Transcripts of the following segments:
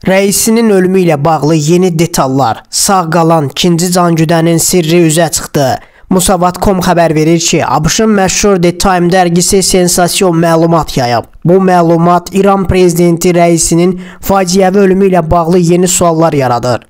Rəisinin ölümü ilə bağlı yeni detallar, sağ qalan ikinci Cangüdənin sirri üzə çıxdı. Musavat.com xəbər verir ki, ABŞ-ın məşhur The Time dərgisi sensasiyon məlumat yayıb. Bu məlumat İran prezidenti rəisinin faciəvi ölümü ilə bağlı yeni suallar yaradır.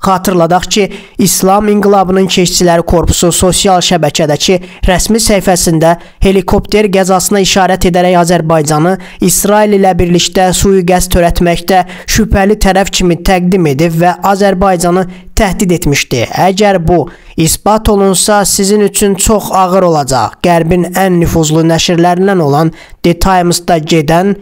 Xatırladaq ki, İslam İnqilabının Keşikçiləri Korpusu sosial şəbəkədəki rəsmi səhifəsində helikopter qəzasına işarət edərək Azərbaycanı İsrail ilə birlikdə sui-qəsd törətməkdə şübhəli tərəf kimi təqdim edib və Azərbaycanı təhdid etmişdi. Əgər bu isbat olunsa, sizin üçün çox ağır olacaq. Qərbin ən nüfuzlu nəşrlərindən olan The Times-da gedən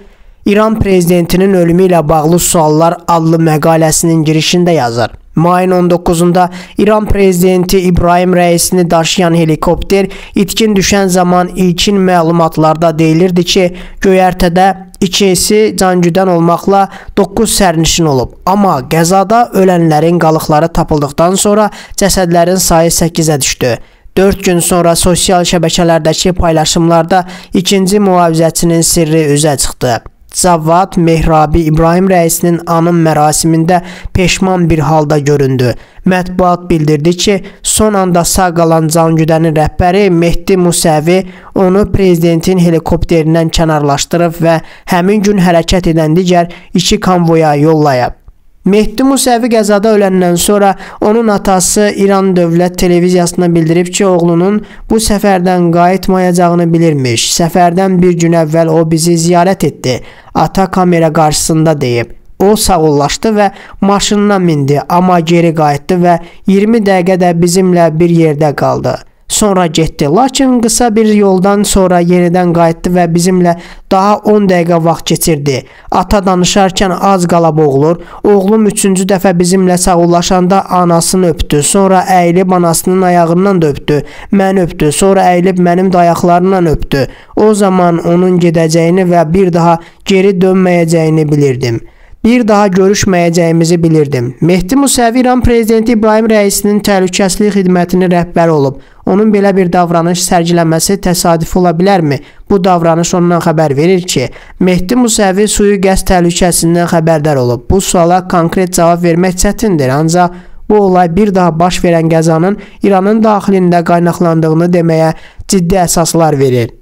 İran prezidentinin ölümü ilə bağlı suallar adlı məqaləsinin girişində yazır. Mayın 19-da İran prezidenti İbrahim Rəisini daşıyan helikopter itkin düşən zaman ilkin məlumatlarda deyilirdi ki, göyərtədə ikisi cangüdən olmaqla 9 sərnişin olub. Amma qəzada ölənlərin qalıqları tapıldıqdan sonra cəsədlərin sayı 8-ə düşdü. 4 gün sonra sosial şəbəkələrdəki paylaşımlarda ikinci mühafizəçinin sirri üzə çıxdı. Cavad Mehrabi İbrahim rəisinin anım mərasimində peşman bir halda göründü. Mətbuat bildirdi ki, son anda sağ qalan Cangüdənin rəhbəri Mehdi Musəvi onu prezidentin helikopterindən kənarlaşdırıb və həmin gün hərəkət edən digər iki konvoya yollayıb. Mehdi Musəvi qəzada öləndən sonra onun atası İran Dövlət Televiziyasına bildirib ki, oğlunun bu səfərdən qayıtmayacağını bilirmiş. Səfərdən bir gün əvvəl o bizi ziyarət etdi. Ata kamera qarşısında deyib. O sağollaşdı və maşınına mindi, amma geri qayıtdı və 20 dəqiqə də bizimlə bir yerdə qaldı. Sonra getdi. Lakin qısa bir yoldan sonra yenidən qayıtdı və bizimlə daha 10 dəqiqə vaxt keçirdi. Ata danışarkən az qala boğulur. Oğlum 3-cü dəfə bizimlə sağollaşanda anasını öpdü. Sonra əyilib anasının ayağından da öpdü. Məni öpdü. Sonra əyilib mənim də ayaqlarından öpdü. O zaman onun gedəcəyini və bir daha geri dönməyəcəyini bilirdim. Bir daha görüşməyəcəyimizi bilirdim. Mehdi Musəvi İran prezidenti İbrahim Rəisinin təhlükəsizlik xidmətinin rəhbəri olub. Onun belə bir davranış sərgiləməsi təsadüfi ola bilərmi? Bu davranış ondan xəbər verir ki, Mehdi Musəvi suyu qəz təhlükəsindən xəbərdar olub. Bu suala konkret cavab vermək çətindir, ancaq bu olay bir daha baş verən qəzanın İranın daxilində qaynaqlandığını deməyə ciddi əsaslar verir.